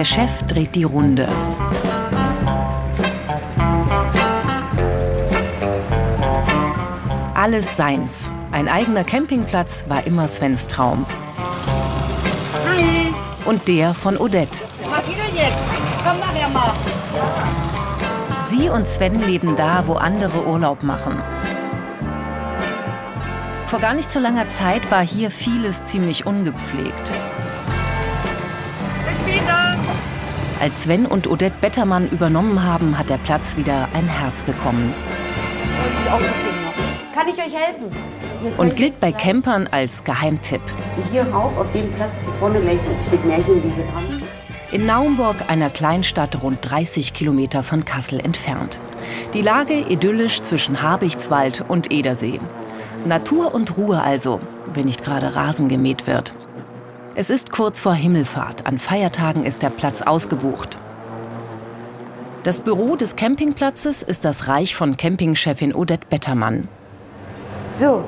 Der Chef dreht die Runde. Alles seins. Ein eigener Campingplatz war immer Svens Traum. Hi. Und der von Odette. Geht denn jetzt? Komm nachher mal. Sie und Sven leben da, wo andere Urlaub machen. Vor gar nicht so langer Zeit war hier vieles ziemlich ungepflegt. Als Sven und Odette Bettermann übernommen haben, hat der Platz wieder ein Herz bekommen. Kann ich euch helfen? Und gilt bei Campern als Geheimtipp. Hier rauf auf dem Platz, hier vorne gleich steht Märchenwiese dran. In Naumburg, einer Kleinstadt rund 30 Kilometer von Kassel entfernt. Die Lage idyllisch zwischen Habichtswald und Edersee. Natur und Ruhe also, wenn nicht gerade Rasen gemäht wird. Es ist kurz vor Himmelfahrt. An Feiertagen ist der Platz ausgebucht. Das Büro des Campingplatzes ist das Reich von Campingchefin Odette Bettermann. So,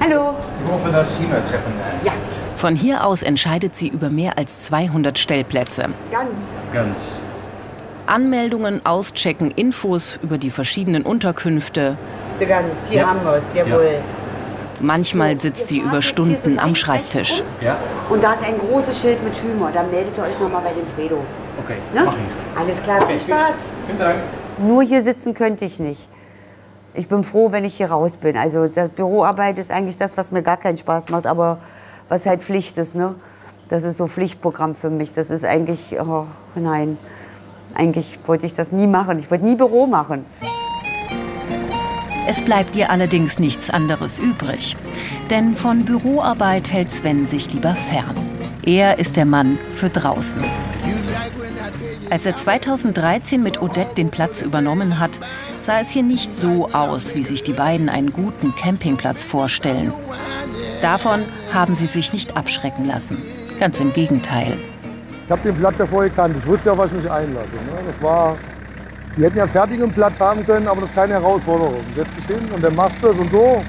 hallo. Ich hoffe, dass Sie mir treffen. äh, Ja, Von hier aus entscheidet sie über mehr als 200 Stellplätze. ganz. Ganz. Anmeldungen, Auschecken, Infos über die verschiedenen Unterkünfte. Ganz, hier Ja. haben wir es, jawohl. Manchmal sitzt sie über Stunden am Schreibtisch. Ja? Und da ist ein großes Schild mit Hümer. Da meldet ihr euch nochmal bei dem Fredo. Okay, Ne? Alles klar, viel Spaß. Vielen Dank. Nur hier sitzen könnte ich nicht. Ich bin froh, wenn ich hier raus bin. Also das Büroarbeit ist eigentlich das, was mir gar keinen Spaß macht, aber was halt Pflicht ist. Ne? Das ist so Pflichtprogramm für mich. Das ist eigentlich, oh, nein, eigentlich wollte ich das nie machen. Ich wollte nie Büro machen. Es bleibt ihr allerdings nichts anderes übrig. Denn von Büroarbeit hält Sven sich lieber fern. Er ist der Mann für draußen. Als er 2013 mit Odette den Platz übernommen hat, sah es hier nicht so aus, wie sich die beiden einen guten Campingplatz vorstellen. Davon haben sie sich nicht abschrecken lassen. Ganz im Gegenteil. Ich habe den Platz ja vorher gekannt. Ich wusste ja, was ich mich einlasse. Ne? Das war, wir hätten ja einen fertigen Platz haben können, aber das ist keine Herausforderung. Setz dich hin und dann machst du es und so.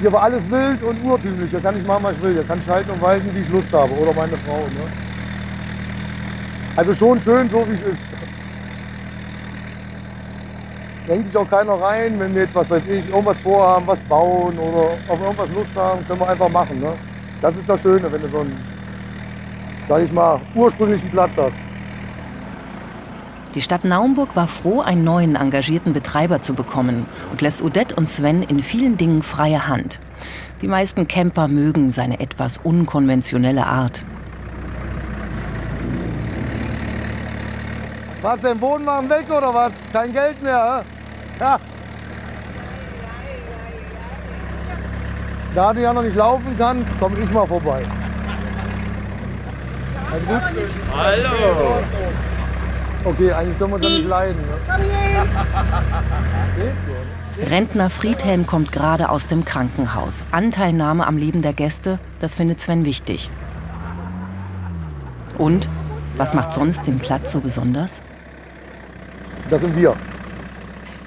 Hier war alles wild und urtümlich. Hier kann ich machen, was ich will. Hier kann ich halten und walten, wie ich Lust habe. Oder meine Frau. Ne? Also schon schön, so wie es ist. Denkt sich auch keiner rein, wenn wir jetzt, was weiß ich, irgendwas vorhaben, was bauen oder auf irgendwas Lust haben, können wir einfach machen. Ne? Das ist das Schöne, wenn du so einen, sag ich mal, ursprünglichen Platz hast. Die Stadt Naumburg war froh, einen neuen engagierten Betreiber zu bekommen und lässt Odette und Sven in vielen Dingen freie Hand. Die meisten Camper mögen seine etwas unkonventionelle Art. Was denn, Wohnwagen weg oder was? Kein Geld mehr, hä? Ja. Da du ja noch nicht laufen kannst, komme ich mal vorbei. Hallo. Okay, eigentlich können wir uns ja nicht leiden. Ne? Rentner Friedhelm kommt gerade aus dem Krankenhaus. Anteilnahme am Leben der Gäste, das findet Sven wichtig. Und was macht sonst den Platz so besonders? Das sind wir.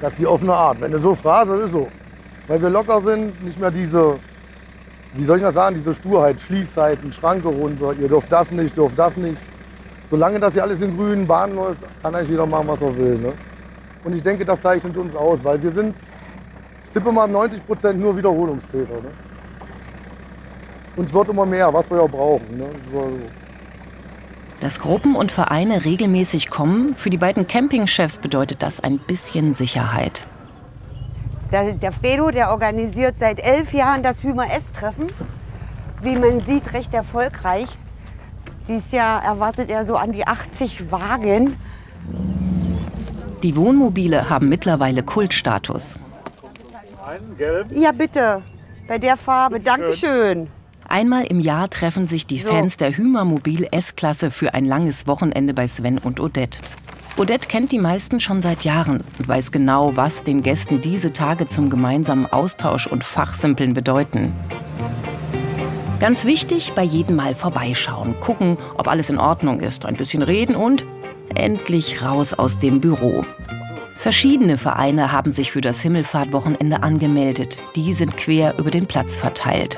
Das ist die offene Art. Wenn du so fragst, das ist so. Weil wir locker sind, nicht mehr diese, wie soll ich das sagen, diese Sturheit, Schließzeiten, Schranke runter, ihr dürft das nicht, dürft das nicht. Solange das hier alles in grünen Bahnen läuft, kann eigentlich jeder machen, was er will. Ne? Und ich denke, das zeichnet uns aus, weil wir sind, ich tippe mal 90 Prozent nur Wiederholungstäter. Ne? Und es wird immer mehr, was wir ja brauchen. Ne? Dass Gruppen und Vereine regelmäßig kommen, für die beiden Campingchefs bedeutet das ein bisschen Sicherheit. Der, der Fredo, der organisiert seit elf Jahren das Hümer-Ess-Treffen. Wie man sieht, recht erfolgreich. Dieses Jahr erwartet er so an die 80 Wagen. Die Wohnmobile haben mittlerweile Kultstatus. Ja, bitte. Bei der Farbe. Dankeschön. Einmal im Jahr treffen sich die. Fans der Hümer-Mobil S-Klasse für ein langes Wochenende bei Sven und Odette. Odette kennt die meisten schon seit Jahren und weiß genau, was den Gästen diese Tage zum gemeinsamen Austausch und Fachsimpeln bedeuten. Ganz wichtig, bei jedem Mal vorbeischauen, gucken, ob alles in Ordnung ist, ein bisschen reden und endlich raus aus dem Büro. Verschiedene Vereine haben sich für das Himmelfahrtwochenende angemeldet. Die sind quer über den Platz verteilt.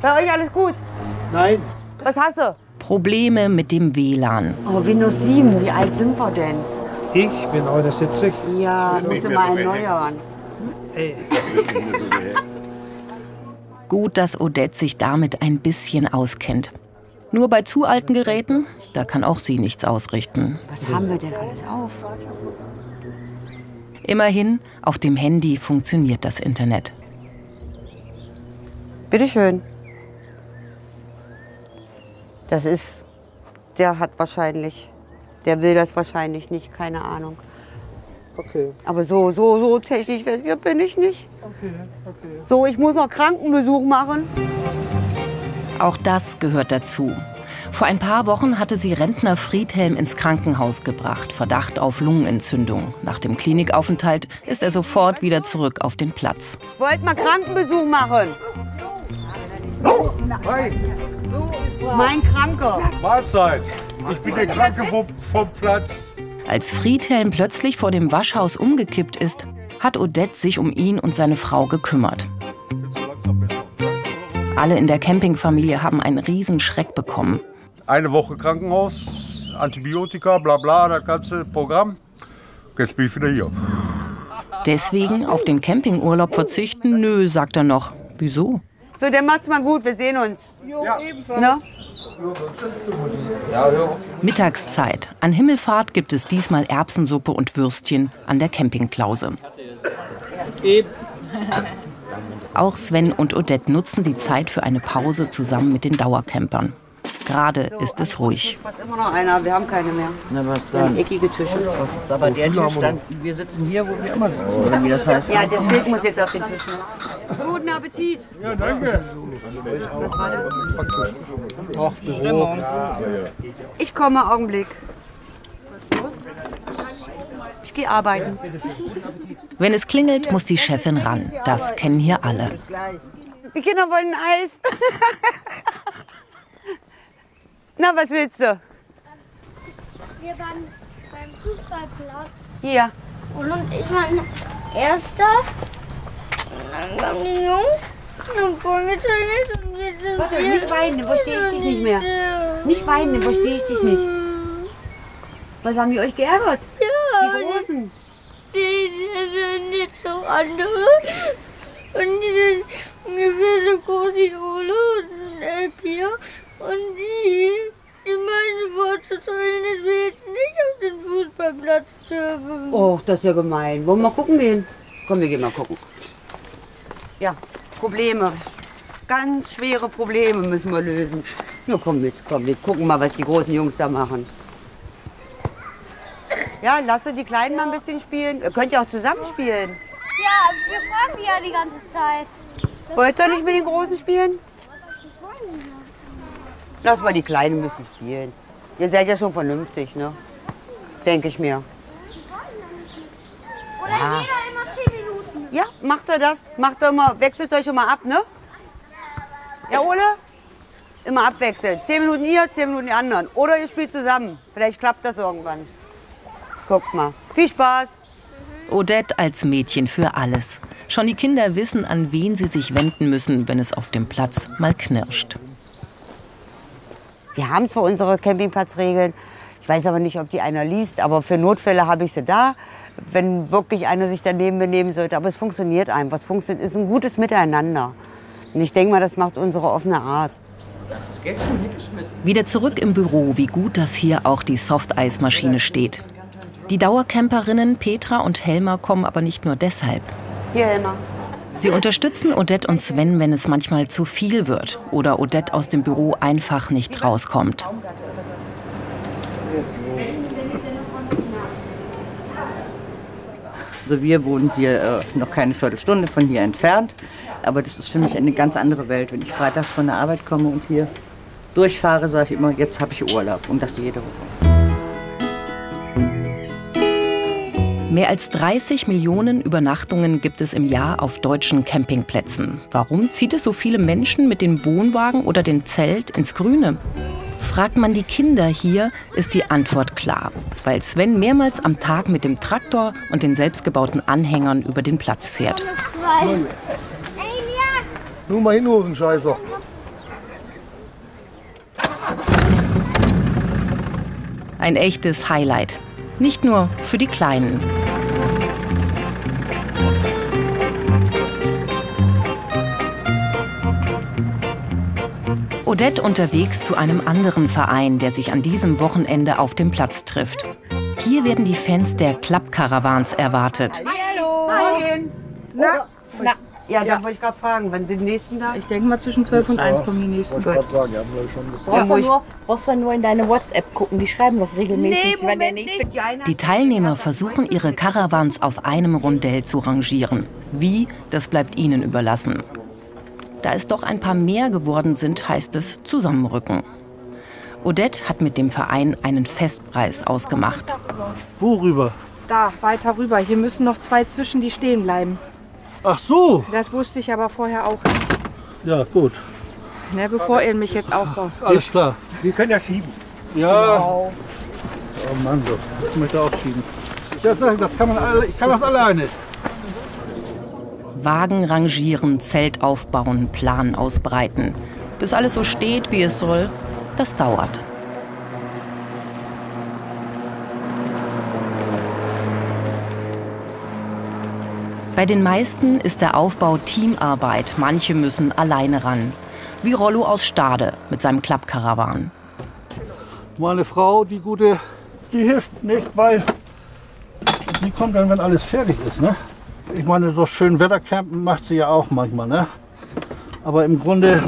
Bei euch alles gut? Nein. Was hast du? Probleme mit dem WLAN. Oh, Windows 7, wie alt sind wir denn? Ich bin 71. Ja, musst du mal erneuern. Gut, dass Odette sich damit ein bisschen auskennt. Nur bei zu alten Geräten, da kann auch sie nichts ausrichten. Was haben wir denn alles auf? Immerhin, auf dem Handy funktioniert das Internet. Bitteschön. Das ist, der hat wahrscheinlich, der will das wahrscheinlich nicht, keine Ahnung. Okay. Aber so, so, so technisch versiert bin ich nicht. Okay, okay. So, ich muss noch Krankenbesuch machen. Auch das gehört dazu. Vor ein paar Wochen hatte sie Rentner Friedhelm ins Krankenhaus gebracht, Verdacht auf Lungenentzündung. Nach dem Klinikaufenthalt ist er sofort wieder zurück auf den Platz. Ich wollte mal Krankenbesuch machen. Mein Kranker. Mahlzeit. Ich bin der Kranke vom, vom Platz. Als Friedhelm plötzlich vor dem Waschhaus umgekippt ist, hat Odette sich um ihn und seine Frau gekümmert. Alle in der Campingfamilie haben einen Riesenschreck bekommen. Eine Woche Krankenhaus, Antibiotika, bla bla, das ganze Programm. Jetzt bin ich wieder hier. Deswegen auf den Campingurlaub verzichten? Nö, sagt er noch. Wieso? So, der macht's mal gut. Wir sehen uns. Ja. Ne? Mittagszeit. An Himmelfahrt gibt es diesmal Erbsensuppe und Würstchen an der Campingklause. Auch Sven und Odette nutzen die Zeit für eine Pause zusammen mit den Dauercampern. Gerade ist es ruhig. Da ist immer noch einer. Wir haben keine mehr. Na was Wir haben dann? eckige Tische. Das ist aber der Tisch, dann, wir sitzen hier, wo wir immer sitzen, oder wie das heißt. Ja, der Schild muss jetzt auf den Tisch. Guten Appetit. Ja, danke. Was war das? Stimmung. Ich komme, Augenblick. Ich gehe arbeiten. Wenn es klingelt, muss die Chefin ran. Das kennen hier alle. Die Kinder wollen Eis. Na, was willst du? Wir waren beim Fußballplatz Hier. und ich war Erster. Und dann kamen die Jungs und haben vorgezeichnet und wir sind Warte, nicht weinen, dann verstehe ich dich nicht mehr. Nicht weinen, dann verstehe ich dich nicht. Was haben die euch geärgert? Die Großen. Die, die sind jetzt noch andere. Und die sind ungefähr so groß wie Ole und El Pia. Und die, die meinen vorzuzeigen, dass wir jetzt nicht auf den Fußballplatz dürfen. Oh, das ist ja gemein. Wollen wir mal gucken gehen? Komm, wir gehen mal gucken. Ja, Probleme. Ganz schwere Probleme müssen wir lösen. Na, komm mit, komm mit. Gucken mal, was die großen Jungs da machen. Ja, lasst die Kleinen mal ein bisschen spielen. Ihr könnt ja auch zusammen spielen. Ja, wir fragen die ja die ganze Zeit. Wollt ihr nicht mit den Großen spielen? Lass mal die Kleinen ein bisschen spielen. Ihr seid ja schon vernünftig, ne? Denke ich mir. Oder jeder immer 10 Minuten. Ja, macht ihr das? Macht ihr immer, wechselt euch immer ab, ne? Ja, Ole? Immer abwechseln. Zehn Minuten ihr, zehn Minuten die anderen. Oder ihr spielt zusammen. Vielleicht klappt das irgendwann. Guckt mal. Viel Spaß. Odette als Mädchen für alles. Schon die Kinder wissen, an wen sie sich wenden müssen, wenn es auf dem Platz mal knirscht. Wir haben zwar unsere Campingplatzregeln. Ich weiß aber nicht, ob die einer liest. Aber für Notfälle habe ich sie da. Wenn wirklich einer sich daneben benehmen sollte. Aber es funktioniert einfach. Es funktioniert, ist ein gutes Miteinander. Und ich denke mal, das macht unsere offene Art. Wieder zurück im Büro, wie gut, dass hier auch die Softeismaschine steht. Die Dauercamperinnen Petra und Helma kommen aber nicht nur deshalb. Hier, Helma. Sie unterstützen Odette und Sven, wenn es manchmal zu viel wird oder Odette aus dem Büro einfach nicht rauskommt. Also wir wohnen hier äh, noch keine Viertelstunde von hier entfernt. Aber das ist für mich eine ganz andere Welt. Wenn ich freitags von der Arbeit komme und hier durchfahre, sage ich immer, jetzt habe ich Urlaub. Und das jede Woche. Mehr als 30 Millionen Übernachtungen gibt es im Jahr auf deutschen Campingplätzen. Warum zieht es so viele Menschen mit dem Wohnwagen oder dem Zelt ins Grüne? Fragt man die Kinder hier, ist die Antwort klar, weil Sven mehrmals am Tag mit dem Traktor und den selbstgebauten Anhängern über den Platz fährt. Nur mal hinhosen, Scheißer. Ein echtes Highlight. Nicht nur für die Kleinen. Odette unterwegs zu einem anderen Verein, der sich an diesem Wochenende auf dem Platz trifft. Hier werden die Fans der Klappkarawans erwartet. Hallo. Morgen. Na? Na. Ja, dann wollte ich gerade fragen, wann sind die nächsten da? Ich denke mal zwischen 12 und 1 kommen die nächsten. Ich sagen, ja, wir schon Brauchst du nur, brauchst du nur in deine WhatsApp gucken, die schreiben doch regelmäßig, Nee, wenn der Moment nächste nicht. Die Teilnehmer versuchen, ihre Karawans auf einem Rundell zu rangieren. Wie, das bleibt ihnen überlassen. Da es doch ein paar mehr geworden sind, heißt es zusammenrücken. Odette hat mit dem Verein einen Festpreis ausgemacht. Worüber? Da, weiter rüber. Hier müssen noch zwei zwischen, die stehen bleiben. Ach so. Das wusste ich aber vorher auch nicht. Ja, gut. Ne, bevor ihr mich jetzt auch... Alles klar. Wir können ja schieben. Ja. Oh Mann, so. Ich möchte auch schieben. Das, das kann man alle, ich kann das alleine. Wagen rangieren, Zelt aufbauen, Plan ausbreiten. Bis alles so steht, wie es soll, das dauert. Bei den meisten ist der Aufbau Teamarbeit. Manche müssen alleine ran. Wie Rollo aus Stade mit seinem Klappkarawan. Meine Frau, die gute, die hilft nicht, weil sie kommt dann, wenn alles fertig ist. Ne? Ich meine, so schön Wettercampen macht sie ja auch manchmal. Ne? Aber im Grunde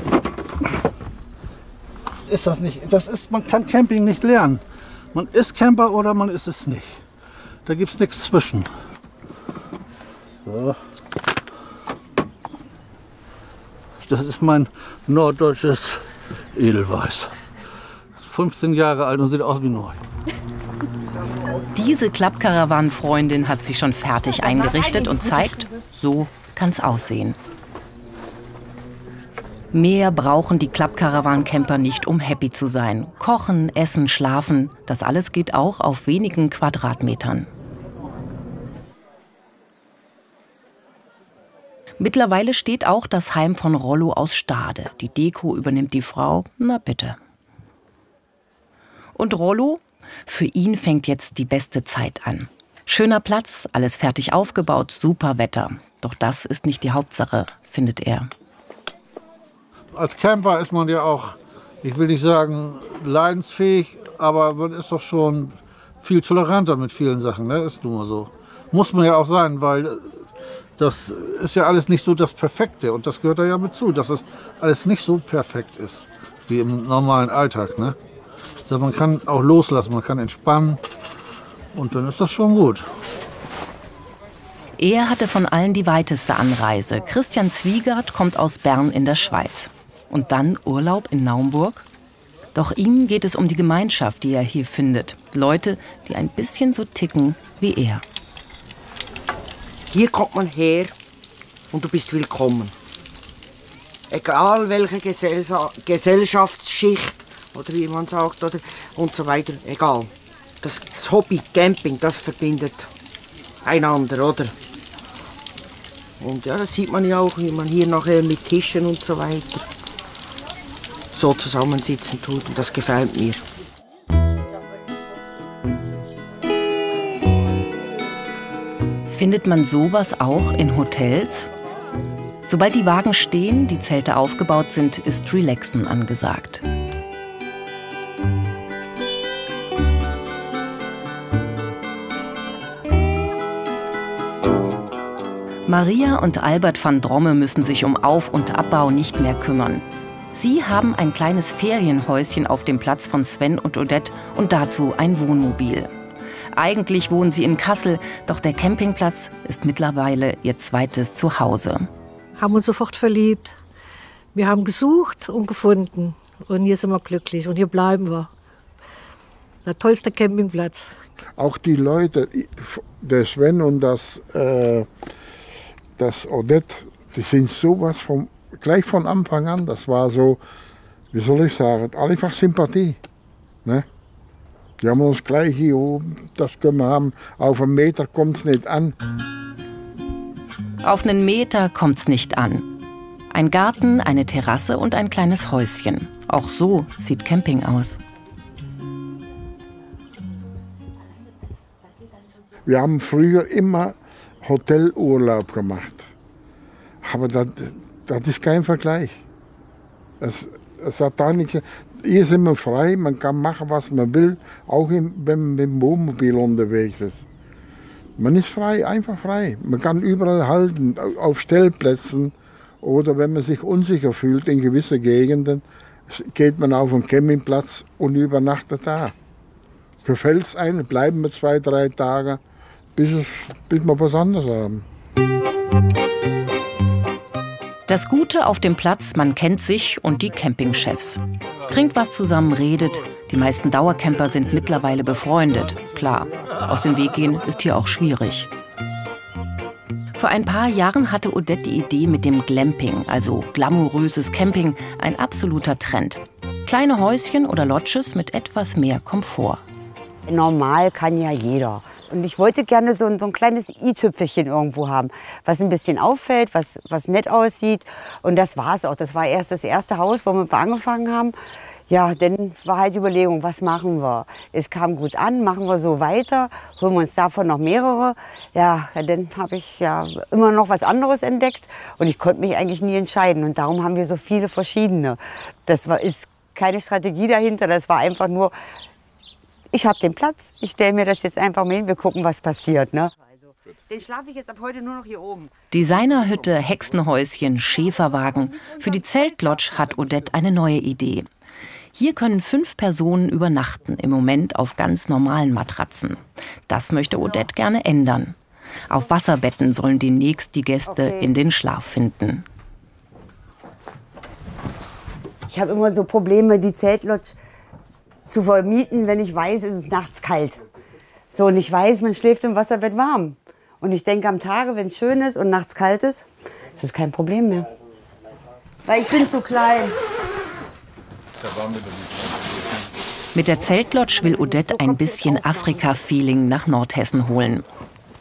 ist das nicht. Das ist, man kann Camping nicht lernen. Man ist Camper oder man ist es nicht. Da gibt es nichts zwischen. So. Das ist mein norddeutsches Edelweiß. 15 Jahre alt und sieht aus wie neu. Diese Klappkarawan-Freundin hat sich schon fertig eingerichtet und zeigt, so kann's aussehen. Mehr brauchen die Klappkarawan-Camper nicht, um happy zu sein. Kochen, essen, schlafen, das alles geht auch auf wenigen Quadratmetern. Mittlerweile steht auch das Heim von Rollo aus Stade. Die Deko übernimmt die Frau. Na bitte. Und Rollo? Für ihn fängt jetzt die beste Zeit an. Schöner Platz, alles fertig aufgebaut, super Wetter. Doch das ist nicht die Hauptsache, findet er. Als Camper ist man ja auch, ich will nicht sagen leidensfähig, aber man ist doch schon viel toleranter mit vielen Sachen. Ne? Ist nun mal so. Muss man ja auch sein, weil das ist ja alles nicht so das Perfekte. Und das gehört da ja mit zu, dass das alles nicht so perfekt ist wie im normalen Alltag. Ne? Also man kann auch loslassen, man kann entspannen und dann ist das schon gut. Er hatte von allen die weiteste Anreise. Christian Zwiegert kommt aus Bern in der Schweiz. Und dann Urlaub in Naumburg? Doch ihm geht es um die Gemeinschaft, die er hier findet. Leute, die ein bisschen so ticken wie er. Hier kommt man her und du bist willkommen. Egal welche Gesellschaftsschicht oder wie man sagt oder und so weiter, egal. Das, das Hobby Camping, das verbindet einander, oder? Und ja, das sieht man ja auch, wie man hier nachher mit Tischen und so weiter so zusammensitzen tut und das gefällt mir. Findet man sowas auch in Hotels? Sobald die Wagen stehen, die Zelte aufgebaut sind, ist Relaxen angesagt. Maria und Albert van Dromme müssen sich um Auf- und Abbau nicht mehr kümmern. Sie haben ein kleines Ferienhäuschen auf dem Platz von Sven und Odette und dazu ein Wohnmobil. Eigentlich wohnen sie in Kassel, doch der Campingplatz ist mittlerweile ihr zweites Zuhause. Haben uns sofort verliebt. Wir haben gesucht und gefunden. Und hier sind wir glücklich und hier bleiben wir. Der tollste Campingplatz. Auch die Leute, der Sven und das, äh, das Odette, die sind sowas vom, gleich von Anfang an. Das war so, wie soll ich sagen, einfach Sympathie. Ne? Die haben uns gleich hier oben, das können wir haben. Auf einen Meter kommt es nicht an. Auf einen Meter kommt's nicht an. Ein Garten, eine Terrasse und ein kleines Häuschen. Auch so sieht Camping aus. Wir haben früher immer Hotelurlaub gemacht. Aber das, das ist kein Vergleich. Es, nicht, hier sind wir frei, man kann machen, was man will, auch wenn man mit dem Wohnmobil unterwegs ist. Man ist frei, einfach frei. Man kann überall halten, auf Stellplätzen oder wenn man sich unsicher fühlt in gewissen Gegenden, geht man auf den Campingplatz und übernachtet da. Gefällt es einem, bleiben wir zwei, drei Tage, bis, es, bis wir was anderes haben. Das Gute auf dem Platz, man kennt sich und die Campingchefs. Trinkt was zusammen, redet. Die meisten Dauercamper sind mittlerweile befreundet. Klar, aus dem Weg gehen ist hier auch schwierig. Vor ein paar Jahren hatte Odette die Idee mit dem Glamping, also glamouröses Camping, ein absoluter Trend. Kleine Häuschen oder Lodges mit etwas mehr Komfort. Normal kann ja jeder. Und ich wollte gerne so ein, so ein kleines i-Tüpfelchen irgendwo haben, was ein bisschen auffällt, was, was nett aussieht. Und das war es auch. Das war erst das erste Haus, wo wir angefangen haben. Ja, dann war halt die Überlegung, was machen wir? Es kam gut an, machen wir so weiter, holen wir uns davon noch mehrere. Ja, dann habe ich ja immer noch was anderes entdeckt und ich konnte mich eigentlich nie entscheiden. Und darum haben wir so viele verschiedene. Das war, ist keine Strategie dahinter, das war einfach nur, ich habe den Platz, ich stelle mir das jetzt einfach mal hin, wir gucken, was passiert. Ne? Den schlafe ich jetzt ab heute nur noch hier oben. Designerhütte, Hexenhäuschen, Schäferwagen. Für die Zeltlodge hat Odette eine neue Idee. Hier können fünf Personen übernachten, im Moment auf ganz normalen Matratzen. Das möchte Odette gerne ändern. Auf Wasserbetten sollen demnächst die Gäste okay. in den Schlaf finden. Ich habe immer so Probleme, die Zeltlodge zu vermieten, wenn ich weiß, es ist nachts kalt. So, und ich weiß, man schläft im Wasserbett warm. Und ich denke am Tage, wenn es schön ist und nachts kalt ist, ist es kein Problem mehr. Weil ich bin zu klein. Mit der Zeltlodge will Odette ein bisschen Afrika-Feeling nach Nordhessen holen.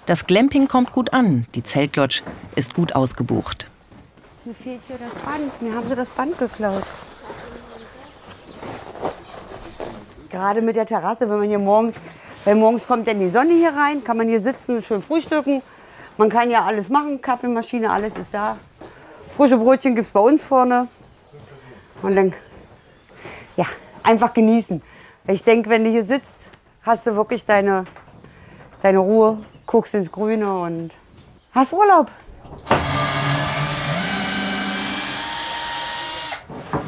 Das Glamping kommt gut an. Die Zeltlodge ist gut ausgebucht. Mir fehlt hier das Band. Mir haben sie das Band geklaut. Gerade mit der Terrasse, wenn man hier morgens, wenn morgens kommt dann die Sonne hier rein, kann man hier sitzen, schön frühstücken. Man kann ja alles machen, Kaffeemaschine, alles ist da. Frische Brötchen gibt es bei uns vorne. Und dann, ja, einfach genießen. Ich denke, wenn du hier sitzt, hast du wirklich deine, deine Ruhe, guckst ins Grüne und hast Urlaub.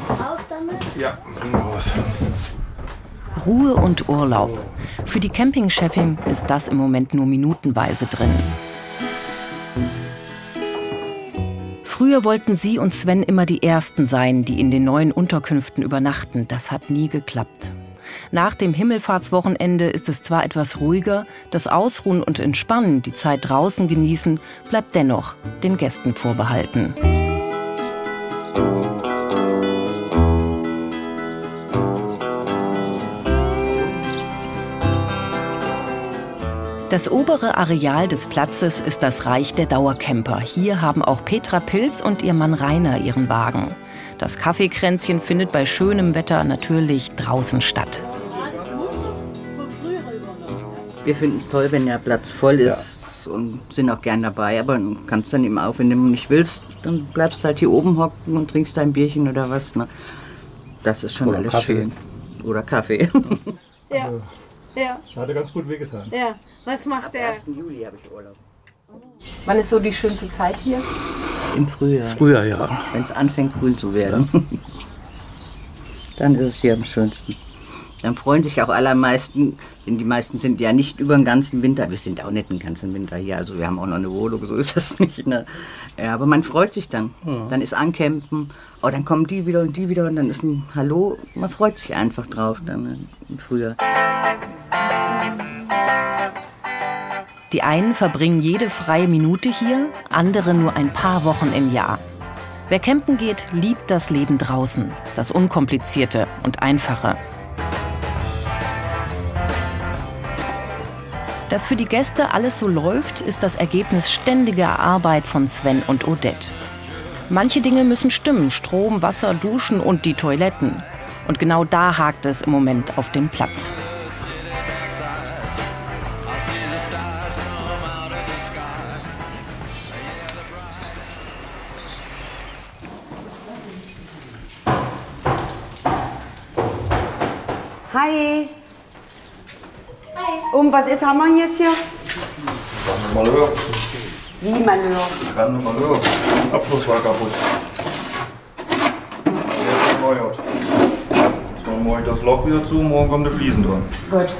Raus damit? Ja, bringen wir raus. Ruhe und Urlaub. Für die Campingchefin ist das im Moment nur minutenweise drin. Früher wollten sie und Sven immer die Ersten sein, die in den neuen Unterkünften übernachten. Das hat nie geklappt. Nach dem Himmelfahrtswochenende ist es zwar etwas ruhiger, das Ausruhen und Entspannen, die Zeit draußen genießen, bleibt dennoch den Gästen vorbehalten. Das obere Areal des Platzes ist das Reich der Dauercamper. Hier haben auch Petra Pilz und ihr Mann Rainer ihren Wagen. Das Kaffeekränzchen findet bei schönem Wetter natürlich draußen statt. Wir finden es toll, wenn der Platz voll ist ja. und sind auch gern dabei. Aber du kannst dann eben auch, wenn du nicht willst, dann bleibst du halt hier oben hocken und trinkst dein Bierchen oder was. Ne? Das ist schon oder alles Kaffee. schön. Oder Kaffee. Ja. ja. Hat er ganz gut wehgetan. Ja. Was macht er? 1. Juli habe ich Urlaub. Wann ist so die schönste Zeit hier? Im Frühjahr. Frühjahr, ja. Wenn es anfängt grün zu werden. Dann ist es hier am schönsten. Dann freuen sich auch alle am meisten, denn die meisten sind ja nicht über den ganzen Winter. Wir sind auch nicht den ganzen Winter hier, also wir haben auch noch eine Wohnung, so ist das nicht. Ne? Ja, aber man freut sich dann. Ja. Dann ist Ancampen, oh, dann kommen die wieder und die wieder und dann ist ein Hallo. Man freut sich einfach drauf dann im Frühjahr. Die einen verbringen jede freie Minute hier, andere nur ein paar Wochen im Jahr. Wer campen geht, liebt das Leben draußen, das Unkomplizierte und Einfache. Dass für die Gäste alles so läuft, ist das Ergebnis ständiger Arbeit von Sven und Odette. Manche Dinge müssen stimmen, Strom, Wasser, Duschen und die Toiletten. Und genau da hakt es im Moment auf dem Platz. Und was ist, haben wir jetzt hier? Malheur. Wie Malheur? Rennen Malheur. Abfluss war kaputt. Jetzt erneuert. Jetzt machen wir das Loch wieder zu, morgen kommen die Fliesen dran. Gut.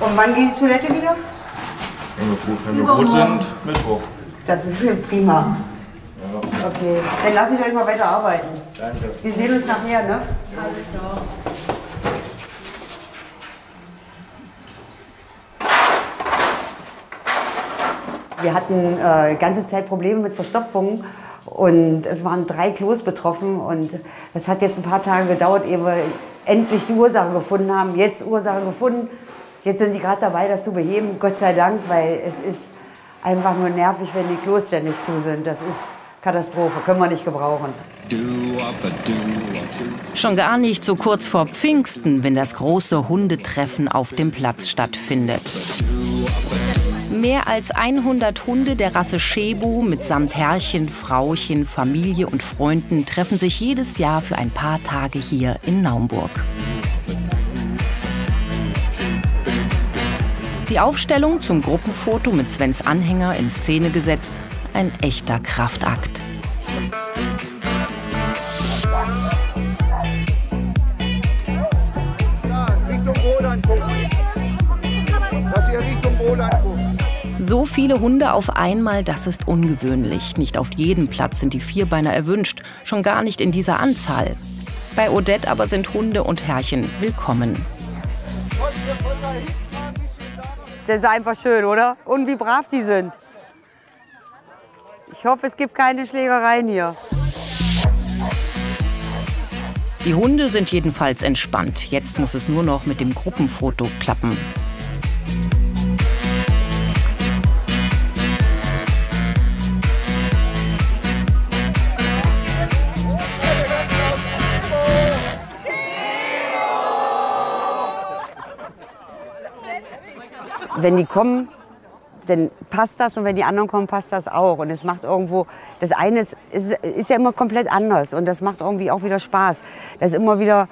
Und wann geht die Toilette wieder? Wenn wir gut, wenn wir gut sind, Mittwoch. Das ist prima. Okay, dann lasse ich euch mal weiter arbeiten. Danke. Wir sehen uns nachher, ne? Wir hatten äh, ganze Zeit Probleme mit Verstopfungen und es waren drei Klos betroffen und es hat jetzt ein paar Tage gedauert, ehe wir endlich die Ursache gefunden haben. Jetzt Ursache gefunden. Jetzt sind die gerade dabei, das zu beheben. Gott sei Dank, weil es ist einfach nur nervig, wenn die Klos ständig zu sind. Das ist Katastrophe, können wir nicht gebrauchen. Schon gar nicht so kurz vor Pfingsten, wenn das große Hundetreffen auf dem Platz stattfindet. Mehr als 100 Hunde der Rasse Shebu mitsamt Herrchen, Frauchen, Familie und Freunden treffen sich jedes Jahr für ein paar Tage hier in Naumburg. Die Aufstellung zum Gruppenfoto mit Svens Anhänger in Szene gesetzt, ein echter Kraftakt. So viele Hunde auf einmal, das ist ungewöhnlich. Nicht auf jedem Platz sind die Vierbeiner erwünscht, schon gar nicht in dieser Anzahl. Bei Odette aber sind Hunde und Herrchen willkommen. Das ist einfach schön, oder? Und wie brav die sind. Ich hoffe, es gibt keine Schlägereien hier. Die Hunde sind jedenfalls entspannt. Jetzt muss es nur noch mit dem Gruppenfoto klappen. Wenn die kommen, dann passt das und wenn die anderen kommen, passt das auch. Und es macht irgendwo, das eine ist, ist, ist ja immer komplett anders und das macht irgendwie auch wieder Spaß. Das ist immer wieder,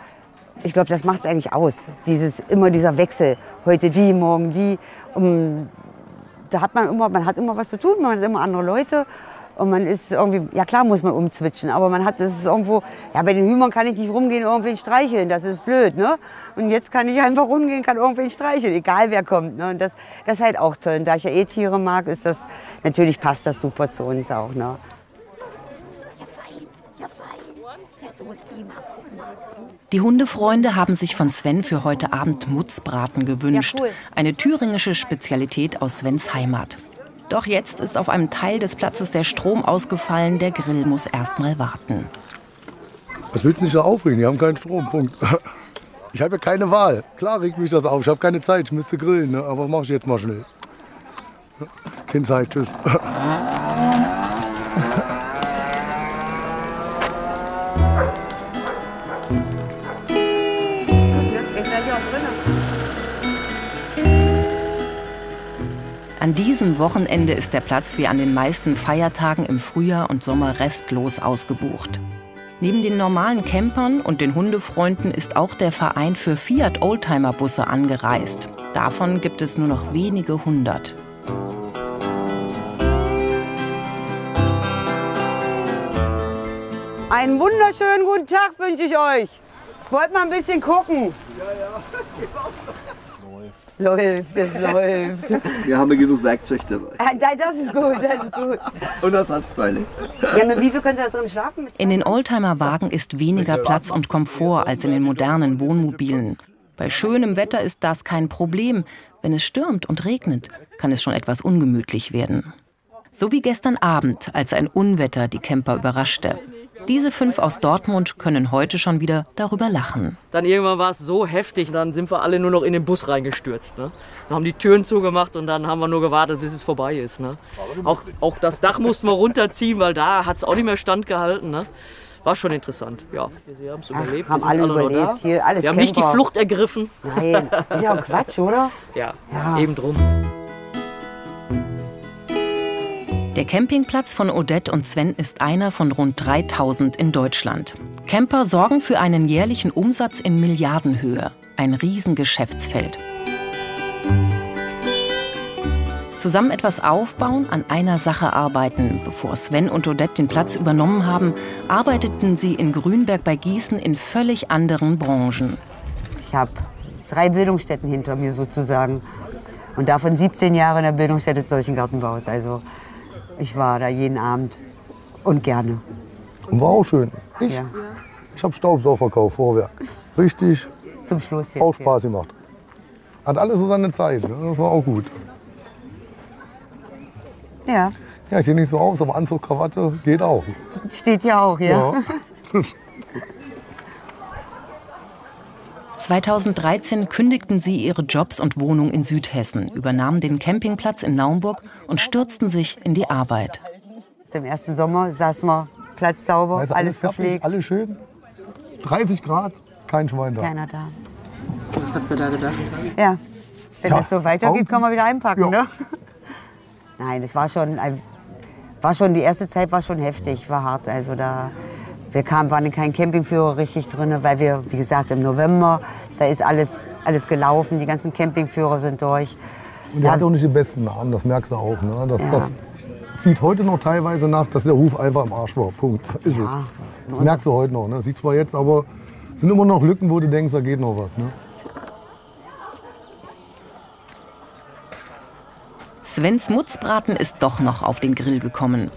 ich glaube, das macht es eigentlich aus. Dieses, immer dieser Wechsel. Heute die, morgen die. Und da hat man immer, man hat immer was zu tun, man hat immer andere Leute. Und man ist irgendwie, ja klar muss man umzwitschen, aber man hat, das ist irgendwo, ja bei den Hühnern kann ich nicht rumgehen, irgendwen streicheln, das ist blöd, ne? Und jetzt kann ich einfach rumgehen, kann irgendwen streicheln, egal wer kommt, ne? Und das, das ist halt auch toll. Und da ich ja eh Tiere mag, ist das, natürlich passt das super zu uns auch, ne? Die Hundefreunde haben sich von Sven für heute Abend Mutzbraten gewünscht. Ja, cool. Eine thüringische Spezialität aus Svens Heimat. Doch jetzt ist auf einem Teil des Platzes der Strom ausgefallen. Der Grill muss erst mal warten. Was willst du dich da aufregen? Die haben keinen Strom. Punkt. Ich habe ja keine Wahl. Klar regt mich das auf. Ich habe keine Zeit. Ich müsste grillen. Ne? Aber mach ich jetzt mal schnell. Keine Zeit. Tschüss. An diesem Wochenende ist der Platz wie an den meisten Feiertagen im Frühjahr und Sommer restlos ausgebucht. Neben den normalen Campern und den Hundefreunden ist auch der Verein für Fiat Oldtimer Busse angereist. Davon gibt es nur noch wenige hundert. Einen wunderschönen guten Tag wünsche ich euch. Ich wollte mal ein bisschen gucken. Läuft, es läuft. Wir haben ja genug Werkzeug dabei. Ah, da- Das ist gut, das ist gut. Und Ersatzteile. Ja, nur wie viel könnt ihr da drin schlafen? In den Oldtimer-Wagen ist weniger Platz und Komfort als in den modernen Wohnmobilen. Bei schönem Wetter ist das kein Problem. Wenn es stürmt und regnet, kann es schon etwas ungemütlich werden. So wie gestern Abend, als ein Unwetter die Camper überraschte. Diese fünf aus Dortmund können heute schon wieder darüber lachen. Dann irgendwann war es so heftig, dann sind wir alle nur noch in den Bus reingestürzt. Ne? Dann haben die Türen zugemacht und dann haben wir nur gewartet, bis es vorbei ist. Ne? Auch, auch das Dach mussten wir runterziehen, weil da hat es auch nicht mehr standgehalten. Ne? War schon interessant, ja. Sie haben es Ach, überlebt, haben wir sind alle noch überlebt. da. Hier, alles wir haben nicht die. Flucht ergriffen. Nein, ist ja auch Quatsch, oder? Ja, Ja. eben drum. Der Campingplatz von Odette und Sven ist einer von rund 3000 in Deutschland. Camper sorgen für einen jährlichen Umsatz in Milliardenhöhe. ein Riesengeschäftsfeld. Zusammen etwas aufbauen, an einer Sache arbeiten. Bevor Sven und Odette den Platz übernommen haben, arbeiteten sie in Grünberg bei Gießen in völlig anderen Branchen. Ich habe drei Bildungsstätten hinter mir sozusagen. Und davon 17 Jahre in der Bildungsstätte Seuchengartenbaus. Also ich war da jeden Abend und gerne. Und war auch schön. Ich, Ja. ich habe Staubsauger verkauft, Vorwerk. Richtig. Zum Schluss jetzt. Auch Spaß gemacht. Hat alles so seine Zeit. Ne? Das war auch gut. Ja, Ja, ich sehe nicht so aus, aber Anzug, Krawatte geht auch. steht ja auch, ja. Ja. 2013 kündigten sie ihre Jobs und Wohnung in Südhessen, übernahmen den Campingplatz in Naumburg und stürzten sich in die Arbeit. Im ersten Sommer saßen wir Platz sauber, Also alles fertig, gepflegt. Alles schön. 30 Grad, kein Schwein da. Keiner da. Was habt ihr da gedacht? Ja, wenn Ja, das so weitergeht, kann man wieder einpacken, ne? Nein, es war schon, ein- war schon, die erste Zeit war schon heftig, war hart. Also da, wir kamen, waren in kein Campingführer richtig drin, weil wir, wie gesagt, im November, da ist alles, alles gelaufen, die ganzen Campingführer sind durch. Und der hat auch nicht die besten Namen, das merkst du auch. Ne? Das, Ja. das zieht heute noch teilweise nach, dass der Ruf einfach im Arsch war. Punkt. Ist so. Das merkst du heute noch. Ne? Sieht zwar jetzt, aber es sind immer noch Lücken, wo du denkst, da geht noch was. Ne? Svens Mutzbraten ist doch noch auf den Grill gekommen.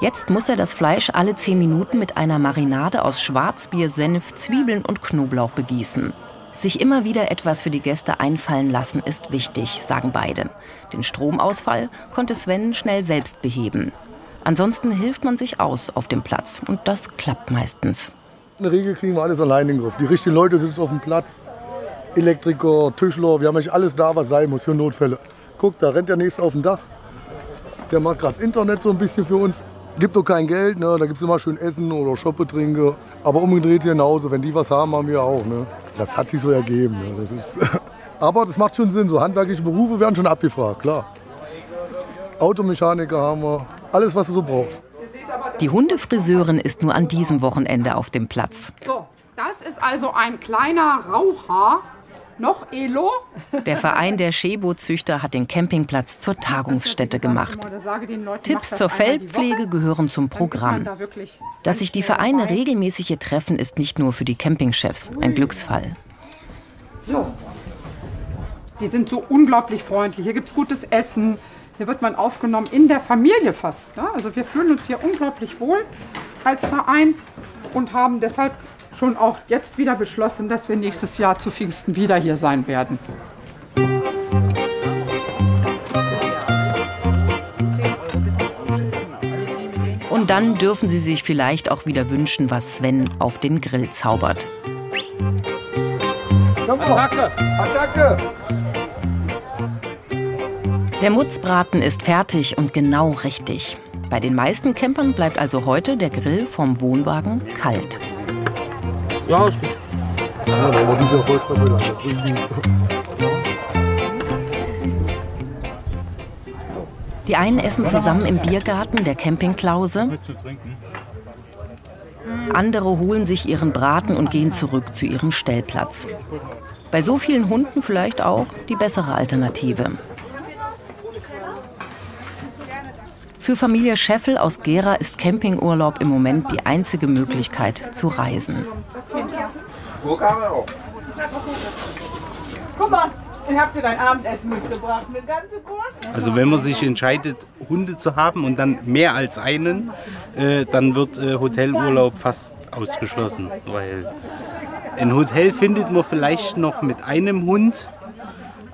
Jetzt muss er das Fleisch alle 10 Minuten mit einer Marinade aus Schwarzbier, Senf, Zwiebeln und Knoblauch begießen. Sich immer wieder etwas für die Gäste einfallen lassen ist wichtig, sagen beide. Den Stromausfall konnte Sven schnell selbst beheben. Ansonsten hilft man sich aus auf dem Platz und das klappt meistens. In der Regel kriegen wir alles allein in den Griff. Die richtigen Leute sitzen auf dem Platz. Elektriker, Tischler, wir haben eigentlich alles da, was sein muss für Notfälle. Guck, da rennt der Nächste auf dem Dach. Der macht gerade das Internet so ein bisschen für uns. Gibt doch kein Geld, ne? da gibt es immer schön Essen oder Shoppe trinke. Aber umgedreht hier genauso, wenn die was haben, haben wir auch. Ne? Das hat sich so ergeben. Ne? Das ist Aber das macht schon Sinn, so handwerkliche Berufe werden schon abgefragt, klar. Automechaniker haben wir, alles was du so brauchst. Die Hundefriseurin ist nur an diesem Wochenende auf dem Platz. So, das ist also ein kleiner Rauhaar. Noch Elo. Der Verein der Schäbo-Züchter hat den Campingplatz zur Tagungsstätte gemacht. Tipps zur Feldpflege gehören zum Programm. Dass sich die Vereine regelmäßig hier treffen, ist nicht nur für die Campingchefs ein Glücksfall. So. Die sind so unglaublich freundlich. Hier gibt es gutes Essen. Hier wird man aufgenommen in der Familie fast. Ne? Also wir fühlen uns hier unglaublich wohl als Verein und haben deshalb schon auch jetzt wieder beschlossen, dass wir nächstes Jahr zu Pfingsten wieder hier sein werden. Und dann dürfen sie sich vielleicht auch wieder wünschen, was Sven auf den Grill zaubert. Attacke! Attacke! Der Mutzbraten ist fertig und genau richtig. Bei den meisten Campern bleibt also heute der Grill vom Wohnwagen kalt. Ja, ist gut. Ja, aber dieser Volltreffer, das ist richtig. Die einen essen zusammen im Biergarten der Campingklause. Andere holen sich ihren Braten und gehen zurück zu ihrem Stellplatz. Bei so vielen Hunden vielleicht auch die bessere Alternative. Für Familie Scheffel aus Gera ist Campingurlaub im Moment die einzige Möglichkeit zu reisen. Guck mal, ich hab dir dein Abendessen mitgebracht. Eine ganze Wurst. Also wenn man sich entscheidet, Hunde zu haben und dann mehr als einen, äh, dann wird äh, Hotelurlaub fast ausgeschlossen. Weil ein Hotel findet man vielleicht noch mit einem Hund,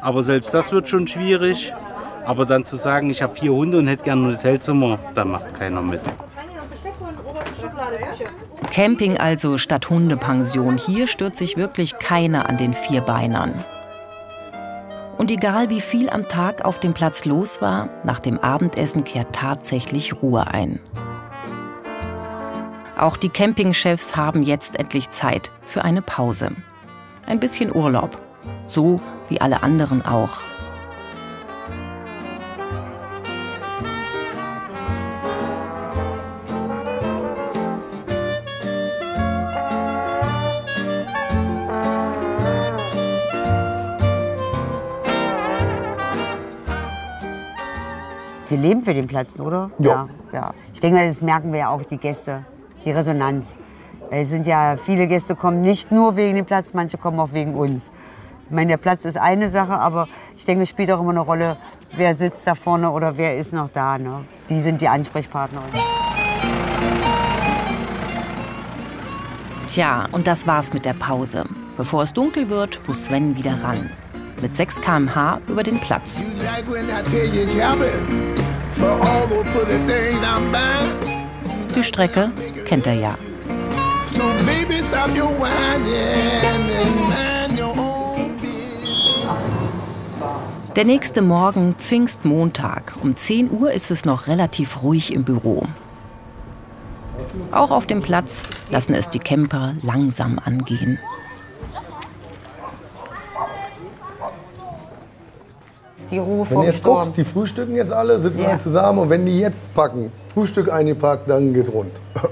aber selbst das wird schon schwierig. Aber dann zu sagen, ich habe vier Hunde und hätte gerne ein Hotelzimmer, da macht keiner mit. Camping also statt Hundepension. Hier stört sich wirklich keiner an den Vierbeinern. Und egal wie viel am Tag auf dem Platz los war, nach dem Abendessen kehrt tatsächlich Ruhe ein. Auch die Campingchefs haben jetzt endlich Zeit für eine Pause. Ein bisschen Urlaub. So wie alle anderen auch. Wir leben für den Platz, oder? Ja. ja. Ich denke, das merken wir ja auch, die Gäste, die Resonanz. Weil Es sind ja viele Gäste kommen nicht nur wegen dem Platz, manche kommen auch wegen uns. Ich meine, der Platz ist eine Sache, aber ich denke, es spielt auch immer eine Rolle, wer sitzt da vorne oder wer ist noch da. Ne? Die sind die Ansprechpartner. Tja, und das war's mit der Pause. Bevor es dunkel wird, muss Sven wieder ran. Mit 6 km/h über den Platz. Like when I tell you Die Strecke kennt er ja. Der nächste Morgen, Pfingstmontag. Um 10 Uhr ist es noch relativ ruhig im Büro. Auch auf dem Platz lassen es die Camper langsam angehen. Die Ruhe Wenn vom du jetzt Sturm. guckst, die frühstücken jetzt alle, sitzen Ja. alle zusammen und wenn die jetzt packen, Frühstück eingepackt, dann geht's rund.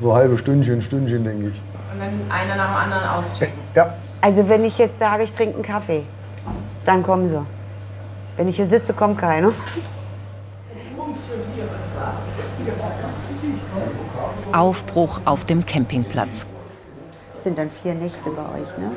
So halbe Stündchen, Stündchen, denke ich. Und dann einer nach dem anderen auschecken. Ja. Also wenn ich jetzt sage, ich trinke einen Kaffee, dann kommen sie. Wenn ich hier sitze, kommt keiner. Aufbruch auf dem Campingplatz. Sind dann vier Nächte bei euch, ne?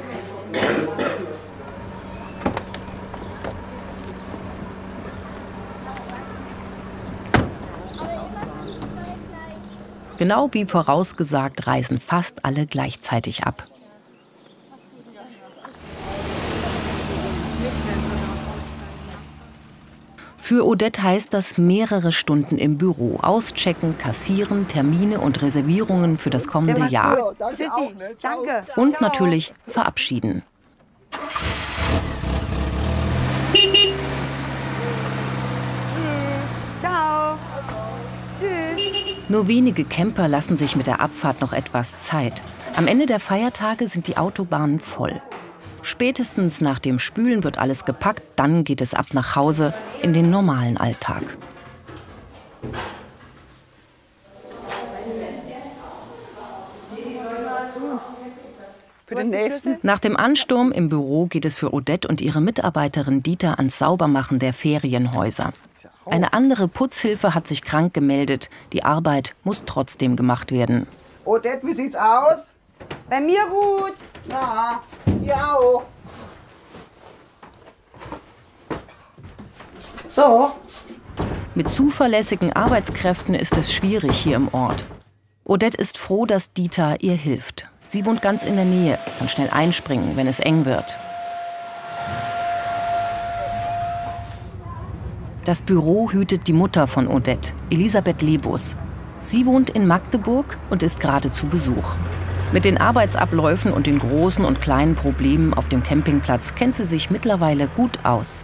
Genau wie vorausgesagt reisen fast alle gleichzeitig ab. Für Odette heißt das mehrere Stunden im Büro. Auschecken, kassieren, Termine und Reservierungen für das kommende Jahr. Danke. Und natürlich verabschieden. Ciao. Tschüss. Nur wenige Camper lassen sich mit der Abfahrt noch etwas Zeit. Am Ende der Feiertage sind die Autobahnen voll. Spätestens nach dem Spülen wird alles gepackt, dann geht es ab nach Hause in den normalen Alltag. Für den nächsten. Nach dem Ansturm im Büro geht es für Odette und ihre Mitarbeiterin Dieter ans Saubermachen der Ferienhäuser. Eine andere Putzhilfe hat sich krank gemeldet. Die Arbeit muss trotzdem gemacht werden. Odette, wie sieht's aus? Bei mir gut. Na, ja auch. So. Mit zuverlässigen Arbeitskräften ist es schwierig hier im Ort. Odette ist froh, dass Dieter ihr hilft. Sie wohnt ganz in der Nähe, kann schnell einspringen, wenn es eng wird. Das Büro hütet die Mutter von Odette, Elisabeth Lebus. Sie wohnt in Magdeburg und ist gerade zu Besuch. Mit den Arbeitsabläufen und den großen und kleinen Problemen auf dem Campingplatz kennt sie sich mittlerweile gut aus.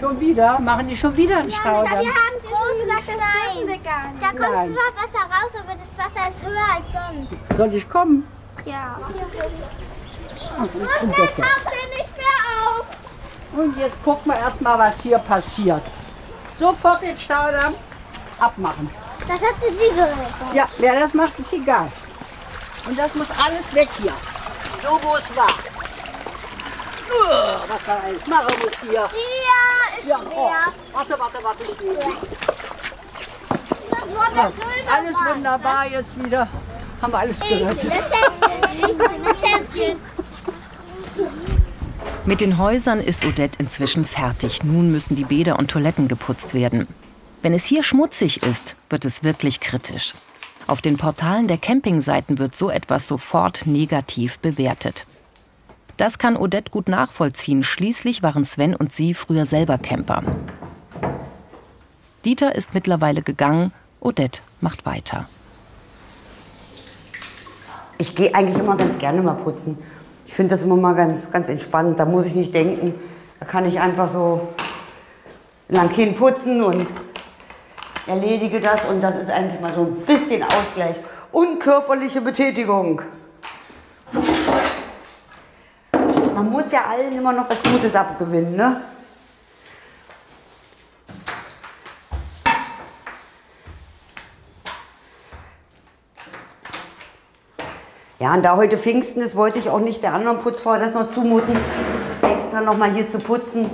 Schon wieder? Machen die schon wieder einen Staudamm? Wir haben groß gesagt, nein. Da kommt Nein. zwar Wasser raus, aber das Wasser ist höher als sonst. Soll ich kommen? Ja. Und Und dann taucht er nicht mehr auf. Und jetzt gucken wir erstmal, was hier passiert. Sofort den Staudamm abmachen. Das hat sie gehört. Ja, wer das macht, ist egal. Und das muss alles weg hier. So, wo es war. Uah, was man alles machen muss hier. Ja, ist Ja, schwer. oh. Warte, warte, warte. Ich nehme die. Ja, alles wunderbar jetzt wieder. Haben wir alles gerettet. das Champion. Ich bin das Champion. Mit den Häusern ist Odette inzwischen fertig. Nun müssen die Bäder und Toiletten geputzt werden. Wenn es hier schmutzig ist, wird es wirklich kritisch. Auf den Portalen der Campingseiten wird so etwas sofort negativ bewertet. Das kann Odette gut nachvollziehen. Schließlich waren Sven und sie früher selber Camper. Dieter ist mittlerweile gegangen. Odette macht weiter. Ich gehe eigentlich immer ganz gerne mal putzen. Ich finde das immer mal ganz, ganz entspannt. Da muss ich nicht denken. Da kann ich einfach so lang hin putzen und erledige das. Und das ist eigentlich mal so ein bisschen Ausgleich. Und körperliche Betätigung. Man muss ja allen immer noch was Gutes abgewinnen, ne? Ja, und da heute Pfingsten ist, wollte ich auch nicht der anderen Putzfrau das noch zumuten. Extra noch mal hier zu putzen,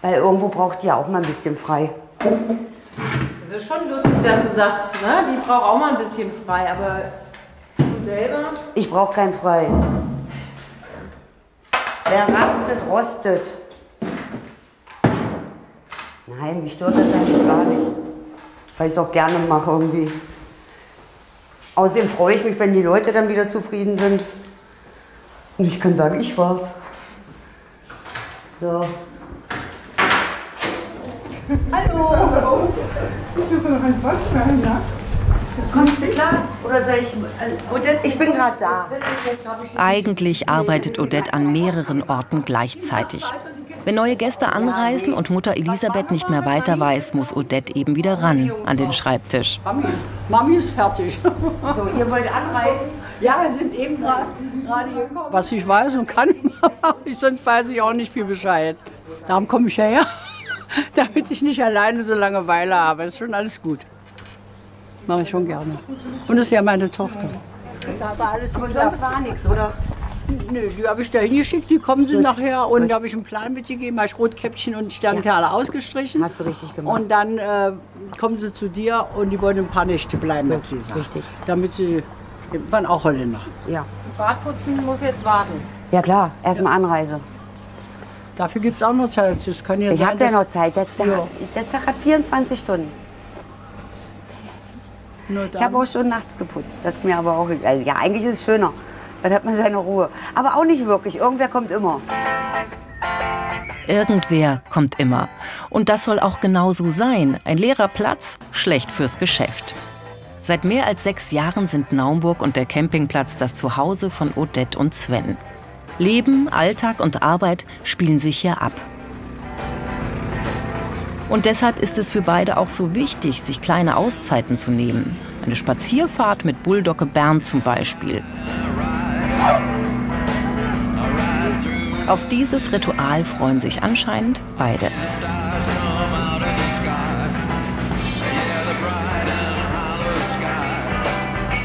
weil irgendwo braucht die ja auch mal ein bisschen frei. Es ist schon lustig, dass du sagst, ne? die braucht auch mal ein bisschen frei, aber du selber? Ich brauche kein Frei. Wer rastet, rostet. Nein, mich stört das eigentlich gar nicht. Weil ich es auch gerne mache irgendwie. Außerdem freue ich mich, wenn die Leute dann wieder zufrieden sind. Und ich kann sagen, ich war's. Ja. Hallo. Ich suche noch ein Wort für einen Lachs. Kommst du klar? Oder soll ich. Odette, ich bin gerade da. Eigentlich arbeitet Odette an mehreren Orten gleichzeitig. Wenn neue Gäste anreisen und Mutter Elisabeth nicht mehr weiter weiß, muss Odette eben wieder ran an den Schreibtisch. Mami, Mami ist fertig. So, ihr wollt anreisen? Ja, wir sind eben gerade gekommen. Was ich weiß und kann, sonst weiß ich auch nicht viel Bescheid. Darum komme ich hierher, damit ich nicht alleine so Langeweile habe. Das ist schon alles gut. Mache ich schon gerne. Und das ist ja meine Tochter. Da war alles Aber sonst war nichts, oder? Nö, die habe ich da hingeschickt, die kommen sie nachher. Und da habe ich einen Plan mitgegeben, habe ich Rotkäppchen und Sternkerle ausgestrichen. Hast du richtig gemacht. Und dann äh, kommen sie zu dir und die wollen ein paar Nächte bleiben, Gut, sie gesagt. richtig. Damit sie, waren auch Holländer. Ja. Bartputzen muss jetzt warten. Ja klar, erstmal Anreise. Dafür gibt es auch noch Zeit. Das kann ja Ich habe ja noch Zeit. Der, der, Ja. der Tag hat 24 Stunden. Ich habe auch schon nachts geputzt. Das ist mir aber auch. Also ja, eigentlich ist es schöner. Dann hat man seine Ruhe. Aber auch nicht wirklich. Irgendwer kommt immer. Irgendwer kommt immer. Und das soll auch genau so sein. Ein leerer Platz, schlecht fürs Geschäft. Seit mehr als sechs Jahren sind Naumburg und der Campingplatz das Zuhause von Odette und Sven. Leben, Alltag und Arbeit spielen sich hier ab. Und deshalb ist es für beide auch so wichtig, sich kleine Auszeiten zu nehmen. Eine Spazierfahrt mit Bulldogge Bernd zum Beispiel. Auf dieses Ritual freuen sich anscheinend beide.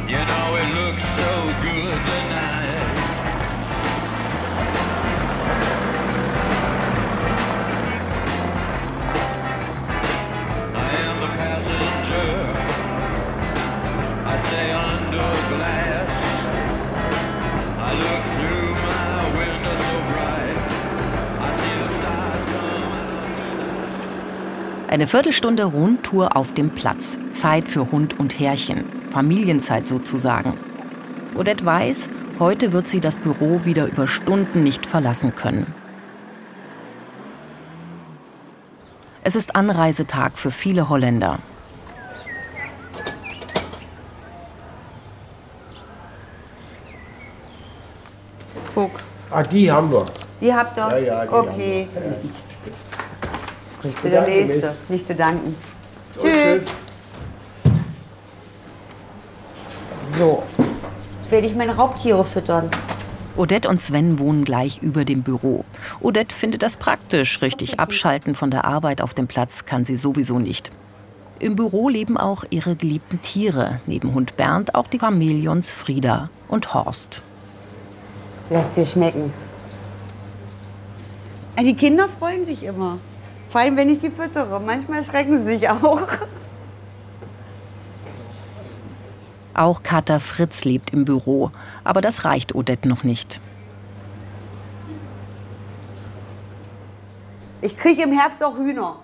You know Eine Viertelstunde Rundtour auf dem Platz. Zeit für Hund und Herrchen. Familienzeit sozusagen. Odette weiß, heute wird sie das Büro wieder über Stunden nicht verlassen können. Es ist Anreisetag für viele Holländer. Guck. Ah, die haben wir. Die habt ihr? Ja, ja, die okay. Kriegst du der nächste. mich. Nicht zu danken. Und Tschüss. tschüss. So. Jetzt werde ich meine Raubtiere füttern. Odette und Sven wohnen gleich über dem Büro. Odette findet das praktisch. Richtig abschalten von der Arbeit auf dem Platz kann sie sowieso nicht. Im Büro leben auch ihre geliebten Tiere. Neben Hund Bernd auch die Chamäleons Frieda und Horst. Lass dir schmecken. Ja, Die Kinder freuen sich immer. Vor allem, wenn ich die füttere. Manchmal schrecken sie sich auch. Auch Kater Fritz lebt im Büro. Aber das reicht Odette noch nicht. Ich kriege im Herbst auch Hühner.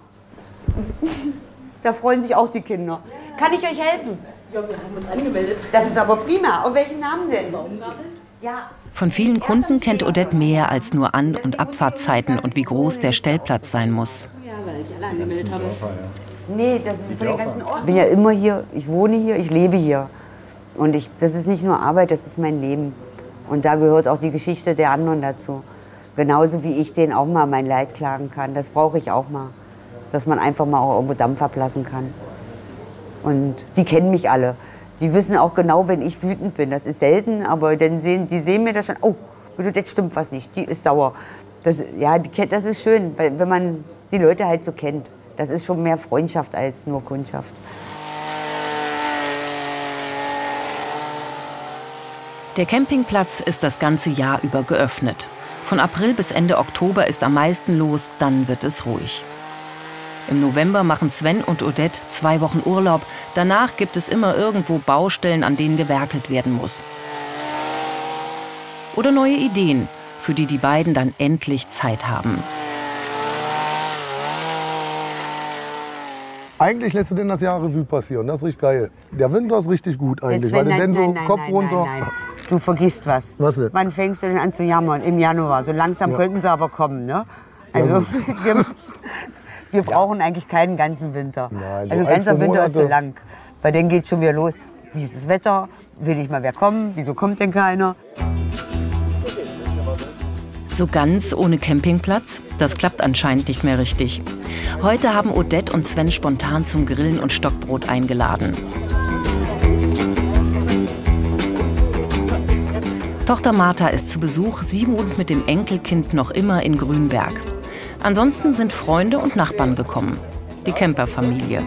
Da freuen sich auch die Kinder. Kann ich euch helfen? Ja, wir haben uns angemeldet. Das ist aber prima. Und welchen Namen denn? Ja, Von vielen Kunden kennt Odette mehr als nur An- und Abfahrtzeiten und wie groß der Stellplatz sein muss. Ja, weil ich alle angemeldet habe. Nee, das ist von den ganzen Orten. Ich bin ja immer hier, ich wohne hier, ich lebe hier. Und ich, das ist nicht nur Arbeit, das ist mein Leben. Und da gehört auch die Geschichte der anderen dazu. Genauso wie ich denen auch mal mein Leid klagen kann. Das brauche ich auch mal. Dass man einfach mal auch irgendwo Dampf ablassen kann. Und die kennen mich alle. Die wissen auch genau, wenn ich wütend bin. Das ist selten, aber dann sehen, die sehen mir das schon. Oh, jetzt stimmt was nicht. Die ist sauer. Das, ja, die kennt- das ist schön, weil, wenn man die Leute halt so kennt. Das ist schon mehr Freundschaft als nur Kundschaft. Der Campingplatz ist das ganze Jahr über geöffnet. Von April bis Ende Oktober ist am meisten los, dann wird es ruhig. Im November machen Sven und Odette zwei Wochen Urlaub. Danach gibt es immer irgendwo Baustellen, an denen gewerkelt werden muss. Oder neue Ideen, für die die beiden dann endlich Zeit haben. Eigentlich lässt du denn das Jahr Revue passieren. Das ist richtig geil. Der Winter ist richtig gut eigentlich, Jetzt, weil du nein, denn so nein, nein, Kopf runter. Du vergisst was. Was denn? Wann fängst du denn an zu jammern? Im Januar. So langsam Ja. könnten sie aber kommen, ne? Also wir, wir brauchen eigentlich keinen ganzen Winter. Nein, so also ein ganzer Winter ist so Monate. lang. Bei denen geht schon wieder los. Wie ist das Wetter? Will nicht mal wer kommen? Wieso kommt denn keiner? So ganz ohne Campingplatz? Das klappt anscheinend nicht mehr richtig. Heute haben Odette und Sven spontan zum Grillen und Stockbrot eingeladen. Tochter Martha ist zu Besuch, sie wohnt mit dem Enkelkind noch immer in Grünberg. Ansonsten sind Freunde und Nachbarn gekommen. Die Camperfamilie.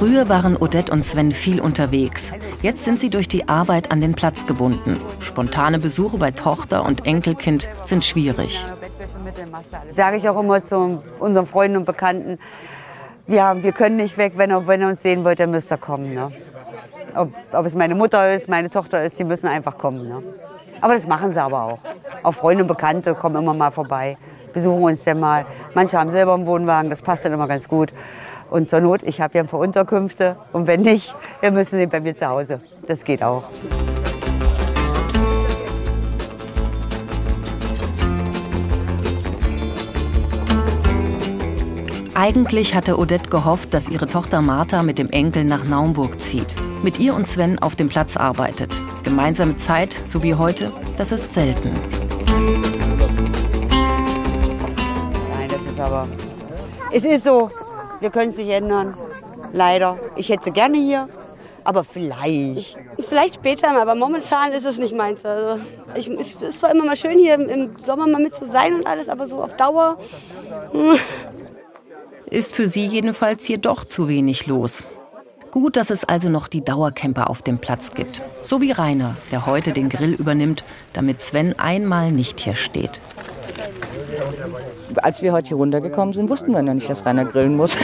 Früher waren Odette und Sven viel unterwegs. Jetzt sind sie durch die Arbeit an den Platz gebunden. Spontane Besuche bei Tochter und Enkelkind sind schwierig. Sage ich auch immer zu unseren Freunden und Bekannten. Ja, wir können nicht weg, wenn wenn ihr uns sehen wollt, dann müsst ihr kommen. Ne? Ob, ob es meine Mutter ist, meine Tochter ist, die müssen einfach kommen. Ne? Aber das machen sie aber auch. Auch Freunde und Bekannte kommen immer mal vorbei, besuchen uns dann mal. Manche haben selber einen Wohnwagen, das passt dann immer ganz gut. Und zur Not, ich habe ja ein paar Unterkünfte. Und wenn nicht, dann müssen sie bei mir zu Hause. Das geht auch. Eigentlich hatte Odette gehofft, dass ihre Tochter Martha mit dem Enkel nach Naumburg zieht. Mit ihr und Sven auf dem Platz arbeitet. Gemeinsame Zeit, so wie heute, das ist selten. Nein, das ist aber. Es ist so, wir können es nicht ändern. Leider. Ich hätte sie gerne hier, aber vielleicht. Vielleicht später mal, aber momentan ist es nicht meins. Also ich, es ist zwar immer mal schön hier im, im Sommer mal mit zu sein und alles, aber so auf Dauer. hm. Ist für sie jedenfalls hier doch zu wenig los. Gut, dass es also noch die Dauercamper auf dem Platz gibt. So wie Rainer, der heute den Grill übernimmt, damit Sven einmal nicht hier steht. Als wir heute hier runtergekommen sind, wussten wir noch nicht, dass Rainer grillen muss.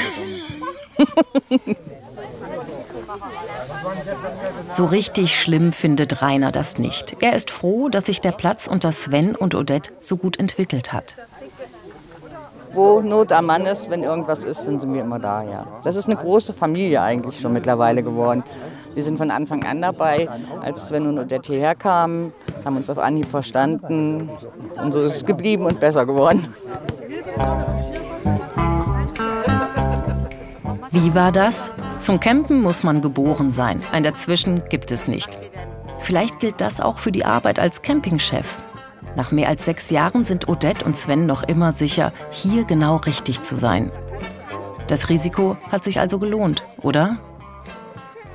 So richtig schlimm findet Rainer das nicht. Er ist froh, dass sich der Platz unter Sven und Odette so gut entwickelt hat. Wo Not am Mann ist, wenn irgendwas ist, sind wir immer da, ja. Das ist eine große Familie eigentlich schon mittlerweile geworden. Wir sind von Anfang an dabei, als Sven und Odette hierher kamen, haben uns auf Anhieb verstanden und so ist es geblieben und besser geworden. Wie war das? Zum Campen muss man geboren sein. Ein Dazwischen gibt es nicht. Vielleicht gilt das auch für die Arbeit als Campingchef. Nach mehr als sechs Jahren sind Odette und Sven noch immer sicher, hier genau richtig zu sein. Das Risiko hat sich also gelohnt, oder?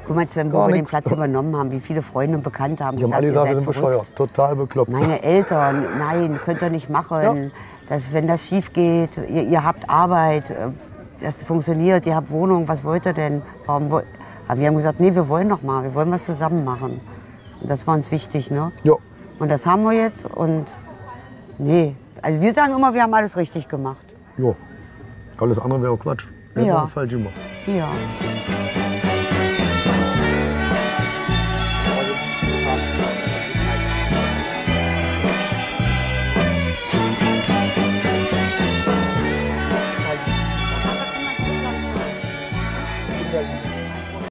Guck mal, Gar wir den. Platz übernommen haben, wie viele Freunde und Bekannte haben Die haben gesagt, alle ihr gesagt, wir sind bescheuert. Total bekloppt. Meine Eltern, nein, könnt ihr nicht machen. Das, wenn das schief geht, ihr, ihr habt Arbeit, äh, das funktioniert, ihr habt Wohnung, was wollt ihr denn? Warum woll- Aber wir haben gesagt, nee, wir wollen noch mal, wir wollen was zusammen machen. Und das war uns wichtig, ne? Ja. Und das haben wir jetzt und nee, also wir sagen immer, wir haben alles richtig gemacht. Jo. Alles andere wäre auch Quatsch. Wir Ja. haben alles falsch gemacht. Ja.